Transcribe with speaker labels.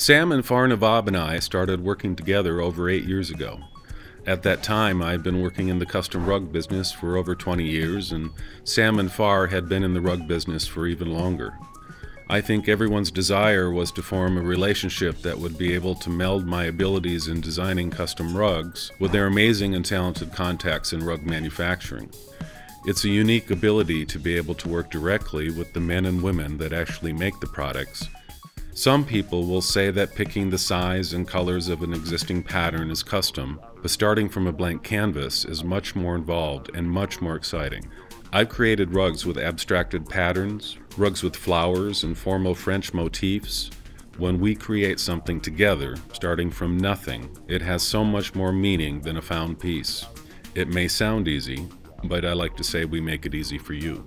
Speaker 1: Sam and Far Navab and I started working together over eight years ago. At that time, I had been working in the custom rug business for over 20 years, and Sam and Far had been in the rug business for even longer. I think everyone's desire was to form a relationship that would be able to meld my abilities in designing custom rugs with their amazing and talented contacts in rug manufacturing. It's a unique ability to be able to work directly with the men and women that actually make the products. Some people will say that picking the size and colors of an existing pattern is custom, but starting from a blank canvas is much more involved and much more exciting. I've created rugs with abstracted patterns, rugs with flowers and formal French motifs. When we create something together, starting from nothing, it has so much more meaning than a found piece. It may sound easy, but I like to say we make it easy for you.